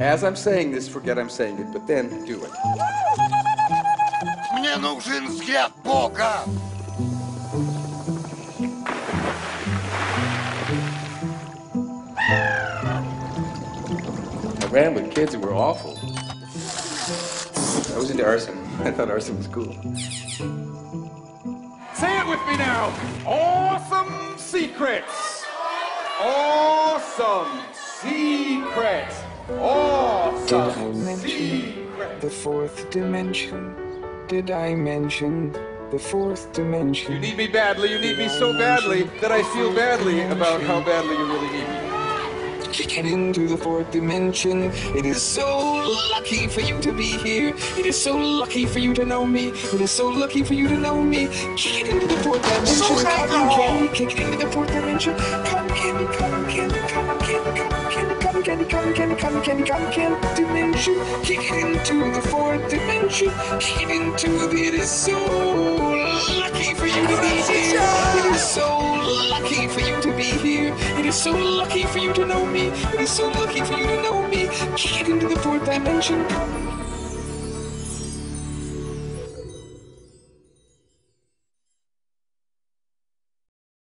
As I'm saying this, forget I'm saying it, but then do it. Мне нужен взгляд Бога. I ran with kids who were awful. I was into arson. I thought arson was cool. Say it with me now. Awesome secrets. Awesome secrets. Awesome Did I mention secrets. the fourth dimension? Did I mention the fourth dimension? You need me badly. You need me so badly that I feel badly about how badly you really need me. Get into the fourth dimension. It is so lucky for you to be here. It is so lucky for you to know me. It is so lucky for you to know me. Get into the fourth dimension. Come candy, kick into the fourth dimension. Come candy, come candy, come candy, come candy, come candy, come candy, come candy, come candy dimension. Kick into the fourth dimension. Get into the. It is so lucky for you to be here. It is so lucky for you to be here. It is so lucky for you to know me. It is so lucky for you to know me. Get into the fourth dimension.